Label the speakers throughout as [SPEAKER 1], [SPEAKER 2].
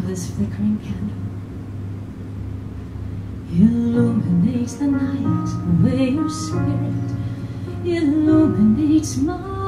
[SPEAKER 1] of this flickering candle illuminates the night away your spirit illuminates my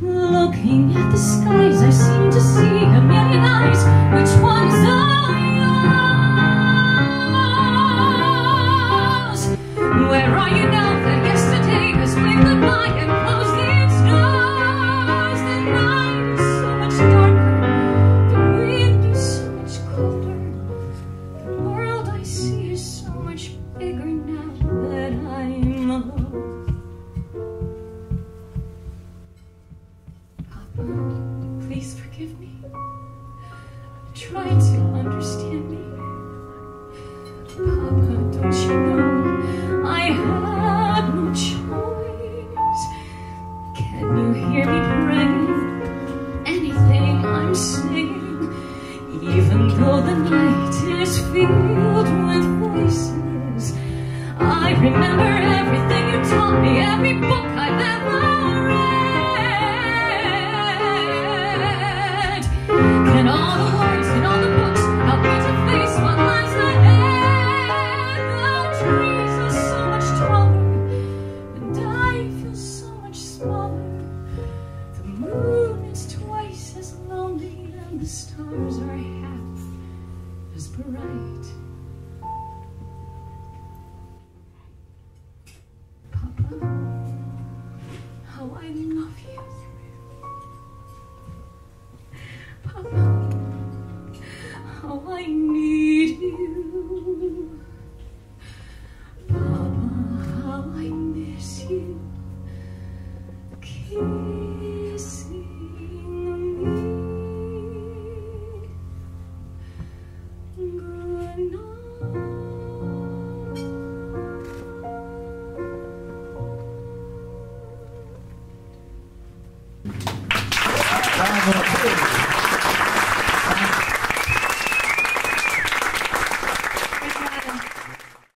[SPEAKER 1] Looking at the skies, I see bigger I'm alone. Papa, please forgive me. Try to understand me. Papa, don't you know I have no choice? Can you hear me praying? Anything I'm saying, even though the night is filled with voices. I remember everything you taught me, every book I've ever read. Bright. Papa, how I love you. Papa, how I need you. Papa, how I miss you. Keep